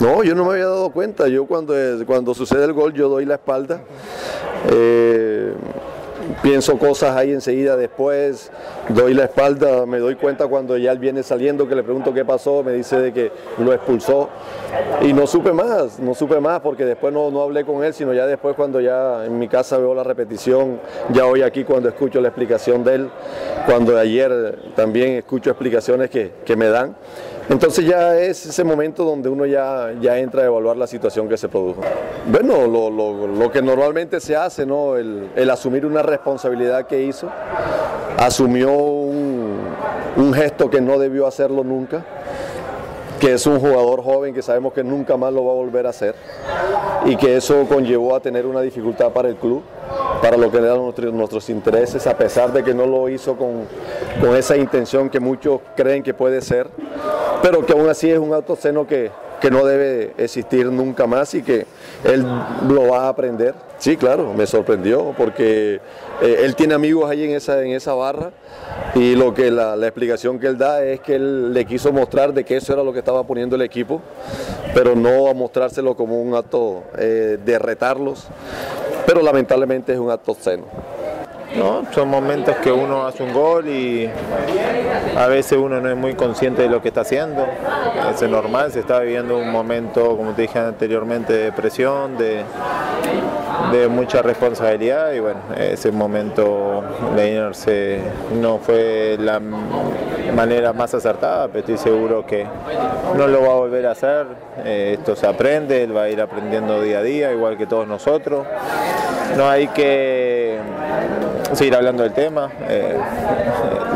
No, yo no me había dado cuenta. Yo cuando, cuando sucede el gol yo doy la espalda. Eh, pienso cosas ahí enseguida después, doy la espalda, me doy cuenta cuando ya él viene saliendo, que le pregunto qué pasó, me dice de que lo expulsó y no supe más, no supe más porque después no, no hablé con él, sino ya después cuando ya en mi casa veo la repetición, ya hoy aquí cuando escucho la explicación de él, cuando ayer también escucho explicaciones que, que me dan. Entonces ya es ese momento donde uno ya, ya entra a evaluar la situación que se produjo. Bueno, lo, lo, lo que normalmente se hace, ¿no? El, el, asumir una responsabilidad que hizo, asumió un, gesto que no debió hacerlo nunca, que es un jugador joven que sabemos que nunca más lo va a volver a hacer y que eso conllevó a tener una dificultad para el club, para lo que eran nuestros, nuestros intereses, a pesar de que no lo hizo con, con esa intención que muchos creen que puede ser pero que aún así es un acto seno que, que no debe existir nunca más y que él lo va a aprender. Sí, claro, me sorprendió porque eh, él tiene amigos ahí en esa, en esa barra y lo que la, explicación que él da es que él le quiso mostrar de que eso era lo que estaba poniendo el equipo, pero no a mostrárselo como un acto eh, de retarlos, pero lamentablemente es un acto seno. ¿No? Son momentos que uno hace un gol y a veces uno no es muy consciente de lo que está haciendo. Es normal, se está viviendo un momento, como te dije anteriormente, de presión, de, de mucha responsabilidad y bueno, ese momento de no fue la manera más acertada, pero estoy seguro que no lo va a volver a hacer. Eh, esto se aprende, él va a ir aprendiendo día a día, igual que todos nosotros. No hay que seguir hablando del tema. Eh,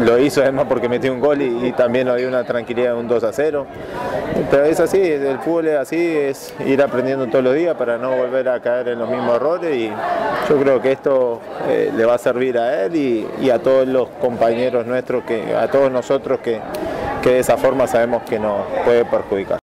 lo hizo además porque metió un gol y, y también había una tranquilidad de un 2 a 0. Pero es así, el fútbol es así, es ir aprendiendo todos los días para no volver a caer en los mismos errores y yo creo que esto eh, le va a servir a él y, a todos los compañeros nuestros, que, a todos nosotros que, que de esa forma sabemos que nos puede perjudicar.